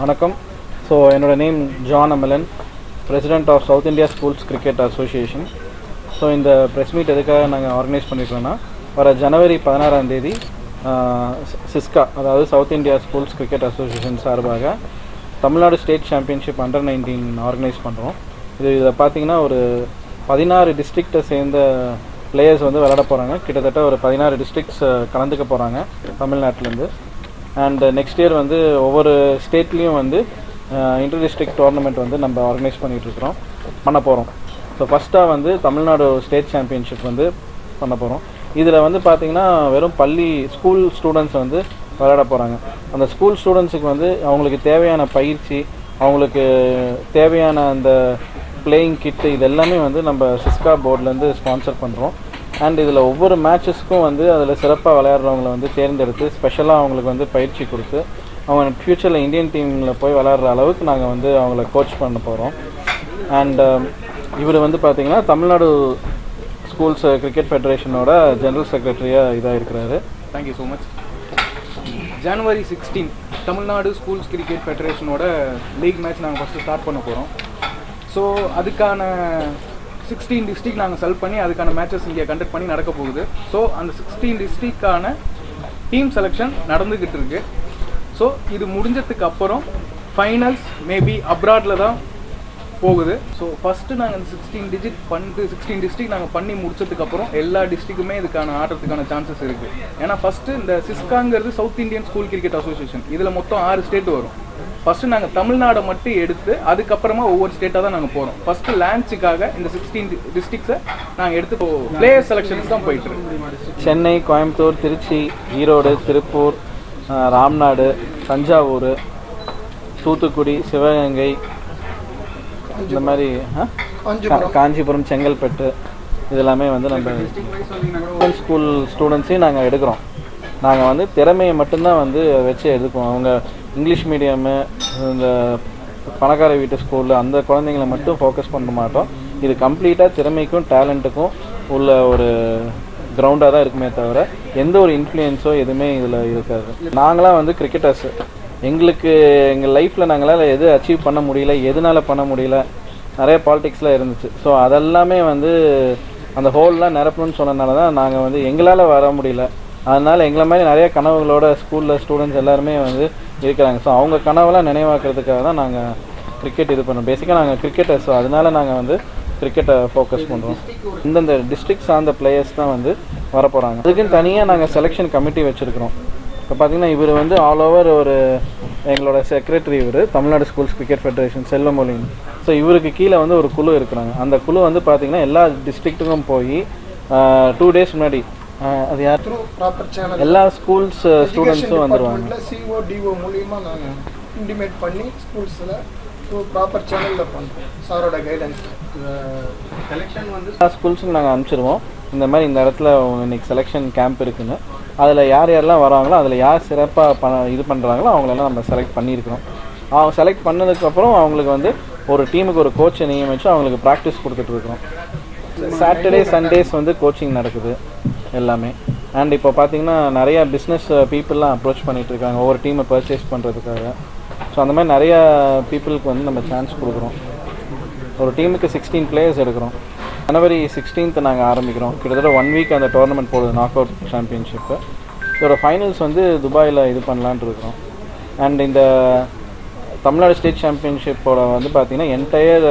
வணக்கம். ஸோ என்னோட name John Amalan president of south India schools cricket association so இந்த press meet எதுக்காக நாங்கள் ஆர்கனைஸ் பண்ணியிருக்கோம்னா வர ஜனவரி பதினாறாம் தேதி சிஸ்கா அதாவது south India schools cricket association சார்பாக Tamil Nadu state championship under nineteen organise பண்ணுறோம் இது இதில் பார்த்தீங்கன்னா ஒரு பதினாறு டிஸ்ட்ரிக்டை சேர்ந்த பிளேயர்ஸ் வந்து விளாட போகிறாங்க கிட்டத்தட்ட ஒரு பதினாறு டிஸ்ட்ரிக்ஸ் கலந்துக்க போகிறாங்க தமிழ்நாட்டிலேருந்து. அண்ட் நெக்ஸ்ட் இயர் வந்து ஒவ்வொரு ஸ்டேட்லேயும் வந்து இன்டர் டிஸ்ட்ரிக்ட் டோர்னமெண்ட் வந்து நம்ம ஆர்கனைஸ் பண்ணிகிட்ருக்குறோம் பண்ண போகிறோம் ஸோ ஃபஸ்ட்டாக வந்து தமிழ்நாடு ஸ்டேட் சாம்பியன்ஷிப் வந்து பண்ண போகிறோம் இதில் வந்து பார்த்திங்கன்னா வெறும் பள்ளி ஸ்கூல் ஸ்டூடெண்ட்ஸ் வந்து விளையாட போகிறாங்க அந்த ஸ்கூல் ஸ்டூடெண்ட்ஸுக்கு வந்து அவங்களுக்கு தேவையான பயிற்சி அவங்களுக்கு தேவையான அந்த பிளேயிங் கிட்டு இது எல்லாமே வந்து நம்ம சிஸ்கா போர்ட்லேருந்து ஸ்பான்சர் பண்ணுறோம் அண்ட் இதில் ஒவ்வொரு மேட்சஸ்க்கும் வந்து அதில் சிறப்பாக விளையாடுறவங்களை வந்து தேர்ந்தெடுத்து ஸ்பெஷலாக அவங்களுக்கு வந்து பயிற்சி கொடுத்து அவங்க ஃப்யூச்சரில் இந்தியன் டீமில் போய் விளையாடுற அளவுக்கு நாங்கள் வந்து அவங்கள கோச் பண்ண போகிறோம் அண்ட் um, இவர் வந்து பார்த்திங்கன்னா தமிழ்நாடு ஸ்கூல்ஸ் கிரிக்கெட் ஃபெடரேஷனோட ஜென்ரல் செக்ரட்டரியாக இதாக இருக்கிறாரு. தேங்க்யூ ஸோ மச் ஜனவரி சிக்ஸ்டீன் தமிழ்நாடு ஸ்கூல்ஸ் கிரிக்கெட் ஃபெடரேஷனோட லீக் மேட்ச் நாங்கள் ஃபஸ்ட்டு ஸ்டார்ட் பண்ண போகிறோம் ஸோ அதுக்கான சிக்ஸ்டீன் டிஸ்ட்ரிக் நாங்கள் செல் பண்ணி அதுக்கான மேட்சஸ் இங்கே கண்டக்ட் பண்ணி நடக்க போகுது. ஸோ அந்த சிக்ஸ்டீன் டிஸ்ட்ரிக்டான டீம் செலெக்ஷன் நடந்துக்கிட்டு இருக்கு. ஸோ இது முடிஞ்சதுக்கு அப்புறம் ஃபைனல்ஸ் மேபி அப்ராடில் தான் போகுது. ஸோ ஃபஸ்ட்டு நாங்கள் இந்த சிக்ஸ்டீன் டிஜிட் பண்ணிட்டு சிக்ஸ்டீன் டிஸ்ட்ரிக் நாங்கள் பண்ணி முடிச்சதுக்கப்புறம் எல்லா டிஸ்ட்ரிக்குமே இதுக்கான ஆடுறதுக்கான சான்சஸ் இருக்குது ஏன்னா ஃபஸ்ட்டு இந்த சிஸ்காங்கிறது south Indian school cricket association இதில் மொத்தம் ஆறு ஸ்டேட் வரும். ஃபஸ்ட்டு நாங்கள் தமிழ்நாடை மட்டும் எடுத்து அதுக்கப்புறமா ஒவ்வொரு ஸ்டேட்டாக தான் நாங்கள் போகிறோம் ஃபஸ்ட்டு லான்ச்சுக்காக இந்த சிக்ஸ்டீன் டிஸ்ட்ரிக்ஸை நாங்கள் எடுத்து பிளேயர் செலெக்ஷன்ஸ் தான் போயிட்டு இருக்கு. சென்னை கோயம்புத்தூர் திருச்சி ஈரோடு திருப்பூர் ராம்நாடு தஞ்சாவூர் தூத்துக்குடி சிவகங்கை இந்த மாதிரி காஞ்சிபுரம். செங்கல்பட்டு இதெல்லாமே வந்து நம்ம ஸ்கூல் ஸ்டூடெண்ட்ஸையும் நாங்கள் எடுக்கிறோம். நாங்கள் வந்து திறமையை மட்டும்தான் வந்து வச்சு எடுக்குவோம் அவங்க இங்கிலீஷ் மீடியமு இந்த பணக்கார வீட்டு ஸ்கூலில் அந்த குழந்தைங்கள மட்டும் ஃபோக்கஸ் பண்ண மாட்டோம். இது கம்ப்ளீட்டாக திறமைக்கும் டேலண்ட்டுக்கும் உள்ள ஒரு கிரவுண்டாக தான் இருக்குமே தவிர எந்த ஒரு இன்ஃப்ளூயன்ஸோ எதுவுமே இதில் இருக்காது. நாங்களாம் வந்து கிரிக்கெட்டர்ஸ் எங்களுக்கு எங்கள் லைஃப்பில் நாங்களால் எது அச்சீவ் பண்ண முடியல எதனால பண்ண முடியல நிறைய பாலிடிக்ஸ்லாம் இருந்துச்சு. ஸோ அதெல்லாமே வந்து அந்த ஹோல்லாம் நிரப்பணும்னு சொன்னனால தான் நாங்கள் வந்து எங்களால் வர முடியல. அதனால் எங்களை மாதிரி நிறைய கனவுகளோட ஸ்கூலில் ஸ்டூடெண்ட்ஸ் எல்லாருமே வந்து இருக்கிறாங்க. ஸோ அவங்க கனவெல்லாம் நினைவாக்குறதுக்காக தான் நாங்கள் கிரிக்கெட் இது பண்ணோம். பேசிக்காக நாங்கள் கிரிக்கெட்டர் ஸோ அதனால நாங்கள் வந்து கிரிக்கெட்டை ஃபோக்கஸ் பண்ணுறோம் இந்தந்த டிஸ்ட்ரிக்ட் சார்ந்த பிளேயர்ஸ் தான் வந்து வரப்போகிறாங்க அதுக்குன்னு தனியாக நாங்கள் செலெக்ஷன் கமிட்டி வச்சுருக்கிறோம். இப்போ பார்த்தீங்கன்னா இவர் வந்து ஆல் ஓவர் ஒரு எங்களோட செக்ரட்டரி இவர் தமிழ்நாடு ஸ்கூல்ஸ் கிரிக்கெட் ஃபெடரேஷன் செல்வமொழின் ஸோ இவருக்கு கீழே வந்து ஒரு குழு இருக்கிறாங்க. அந்த குழு வந்து பார்த்திங்கன்னா எல்லா டிஸ்ட்ரிக்ட்டுக்கும் போய் டூ டேஸ் முன்னாடி அது யார்? த்ரூ ப்ராப்பர் சேனல் எல்லா ஸ்கூல்ஸ் ஸ்டூடெண்ட்ஸும் வந்துடுவாங்க சிஓ டிஓ மூலியமாக நாங்கள் இன்டிமேட் பண்ணி ஸ்கூல்ஸில் த்ரூ ப்ராப்பர் சேனலில் பண்ணுறோம் சாரோட கைடன்ஸ் செலெக்ஷன் வந்து எல்லா ஸ்கூல்ஸுக்கும் நாங்கள் அனுப்பிச்சிருவோம். இந்த மாதிரி இந்த இடத்துல இன்னைக்கு செலெக்ஷன் கேம்ப் இருக்குன்னு. அதில் யார் யாரெல்லாம் வராங்களோ அதில் யார் சிறப்பாக ப இது பண்ணுறாங்களோ அவங்களெல்லாம் நம்ம செலக்ட் பண்ணியிருக்கிறோம். அவங்க செலக்ட் பண்ணதுக்கப்புறம் அவங்களுக்கு வந்து ஒரு டீமுக்கு ஒரு கோச்சை நியமித்து அவங்களுக்கு ப்ராக்டிஸ் கொடுத்துட்ருக்குறோம் சாட்டர்டே சண்டேஸ் வந்து கோச்சிங் நடக்குது எல்லாமே. அண்ட் இப்போ பார்த்தீங்கன்னா நிறையா பிஸ்னஸ் பீப்புளெலாம் uh, அப்ரோச் பண்ணிகிட்டு இருக்காங்க. ஒவ்வொரு டீமை பர்ச்சேஸ் பண்ணுறதுக்காக ஸோ அந்த மாதிரி நிறையா பீப்புளுக்கு வந்து நம்ம சான்ஸ் கொடுக்குறோம். ஒரு டீமுக்கு சிக்ஸ்டீன் பிளேயர்ஸ் எடுக்கிறோம். ஜனவரி சிக்ஸ்டீன்த் நாங்கள் ஆரம்பிக்கிறோம். கிட்டத்தட்ட ஒன் வீக் அந்த டோர்னமெண்ட் போடுது நாக் அவுட் சாம்பியன்ஷிப்பு இதோட ஃபைனல்ஸ் வந்து துபாயில் இது பண்ணலான்ட்டு இருக்கிறோம். அண்ட் இந்த தமிழ்நாடு ஸ்டேட் சாம்பியன்ஷிப்போட வந்து பார்த்தீங்கன்னா என்டையர்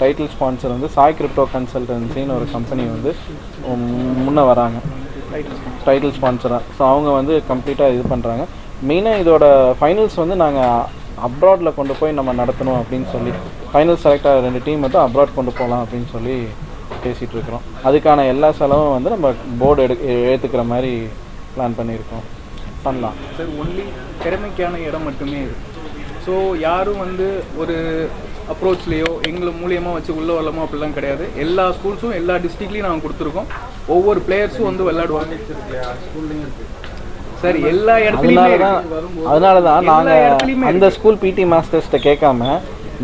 டைட்டில் ஸ்பான்சர் வந்து சாய் கிரிப்டோ கன்சல்டன்சின்னு ஒரு கம்பெனி வந்து முன்னே வராங்க. டைட்டில் ஸ்பான்சராக ஸோ அவங்க வந்து கம்ப்ளீட்டாக இது பண்ணுறாங்க மெயினாக இதோட ஃபைனல்ஸ் வந்து நாங்கள் அப்ராடில் கொண்டு போய் நம்ம நடத்தணும் அப்படின்னு சொல்லி ஃபைனல் செலக்ட் ஆகிற ரெண்டு டீம் மட்டும் அப்ராட் கொண்டு போகலாம் அப்படின்னு சொல்லி பேசிகிட்டு இருக்கிறோம். அதுக்கான எல்லா செலவும் வந்து நம்ம போர்டு எடு ஏற்றுக்கிற மாதிரி பிளான் பண்ணியிருக்கோம். பண்ணலாம். சார் ஒன்லி திறமைக்கான இடம் மட்டுமே இருக்குது ஸோ யாரும் வந்து ஒரு அப்ரோச்லேயோ எங்களை மூலியமாக வச்சு உள்ளே வரலாமோ அப்படிலாம் கிடையாது. எல்லா ஸ்கூல்ஸும் எல்லா டிஸ்ட்ரிக்ட்லையும் நாங்கள் கொடுத்துருக்கோம். ஒவ்வொரு பிளேயர்ஸும் வந்து விளையாடுவாங்க. சார் எல்லா இடத்துலையுமே அதனால தான் நாங்கள் அந்த ஸ்கூல் பிடி மாஸ்டர்ஸ்கிட்ட கேட்காம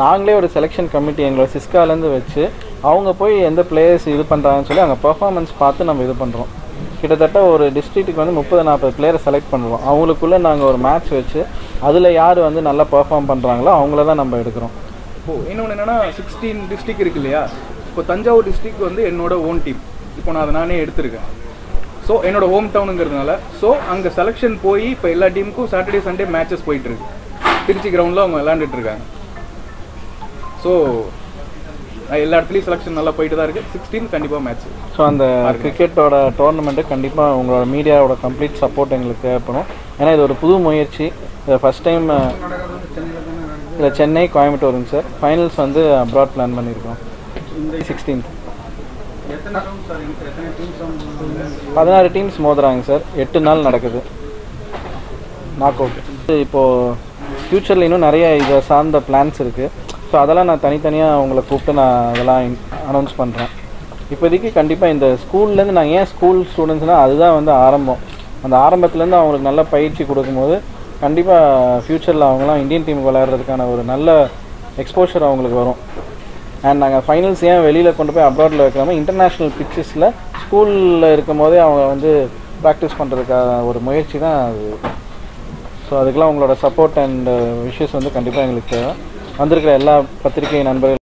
நாங்களே ஒரு செலெக்ஷன் கமிட்டி எங்களோட சிஸ்காலேருந்து வச்சு அவங்க போய் எந்த பிளேயர்ஸ் இது பண்ணுறாங்கன்னு சொல்லி அவங்க பர்ஃபார்மன்ஸ் பார்த்து நம்ம இது பண்ணுறோம் கிட்டத்தட்ட ஒரு டிஸ்ட்ரிக்ட்டுக்கு வந்து முப்பது நாற்பது பிளேயரை செலக்ட் பண்ணுவோம். அவங்களுக்குள்ளே நாங்கள் ஒரு மேட்ச் வச்சு அதில் யார் வந்து நல்லா பெர்ஃபார்ம் பண்ணுறாங்களோ அவங்கள தான் நம்ம எடுக்கிறோம். ஓ இன்னொன்று என்னென்னா சிக்ஸ்டீன் டிஸ்ட்ரிக்ட் இருக்கு இல்லையா? இப்போ தஞ்சாவூர் டிஸ்ட்ரிக் வந்து என்னோட ஓன் டீம் இப்போ நான் அதை நானே எடுத்திருக்கேன். ஸோ என்னோட ஹோம் டவுனுங்கிறதுனால ஸோ அங்கே செலெக்ஷன் போய் இப்போ எல்லா டீமுக்கும் சாட்டர்டே சண்டே மேட்சஸ் போயிட்டுருக்கு திருச்சி கிரவுண்டில் அவங்க விளாண்டுட்டு இருக்காங்க. ஸோ எல்லா இடத்துலையும் செலெக்ஷன் நல்லா போயிட்டு தான் இருக்கு. சிக்ஸ்டீன் கண்டிப்பாக மேட்ச் ஸோ அந்த கிரிக்கெட்டோட டோர்னமெண்ட்டு கண்டிப்பாக உங்களோட மீடியாவோட கம்ப்ளீட் சப்போர்ட் எங்களுக்கு தேவைப்படும். ஏன்னா இது ஒரு புது முயற்சி. இதை ஃபஸ்ட் டைம் இதில் சென்னை கோயம்புத்தூருங்க சார். ஃபைனல்ஸ் வந்து அப்ராட் பிளான் பண்ணியிருக்கோம் சிக்ஸ்டீன்த் பதினாறு டீம்ஸ் மோதுறாங்க சார். எட்டு நாள் நடக்குது. நாக் அவுட் இப்போது ஃப்யூச்சரில் இன்னும் நிறைய இதை சார்ந்த பிளான்ஸ் இருக்குது ஸோ அதெல்லாம் நான் தனித்தனியாக உங்களை கூப்பிட்டு நான் அதெல்லாம் அனௌன்ஸ் பண்ணுறேன் இப்போதைக்கு கண்டிப்பாக இந்த ஸ்கூல்லேருந்து நான் ஏன் ஸ்கூல் ஸ்டூடெண்ட்ஸ்னால் அதுதான் வந்து ஆரம்பம். அந்த ஆரம்பத்துலேருந்து அவங்களுக்கு நல்ல பயிற்சி கொடுக்கும்போது கண்டிப்பாக ஃப்யூச்சரில் அவங்களாம் இந்தியன் டீம் விளையாடுறதுக்கான ஒரு நல்ல எக்ஸ்போஷர் அவங்களுக்கு வரும். அண்ட் நாங்கள் ஃபைனல்ஸ் ஏன் வெளியில் கொண்டு போய் அப்ராடில் வைக்காம இன்டர்நேஷ்னல் பிக்சர்ஸில் ஸ்கூலில் இருக்கும் போதே அவங்க வந்து ப்ராக்டிஸ் பண்ணுறதுக்கான ஒரு முயற்சி தான் அது. ஸோ அதுக்கெலாம் உங்களோட சப்போர்ட் அண்ட் விஷஸ் வந்து கண்டிப்பாக எங்களுக்கு தேவை. வந்திருக்கிற எல்லா பத்திரிகை நண்பர்கள்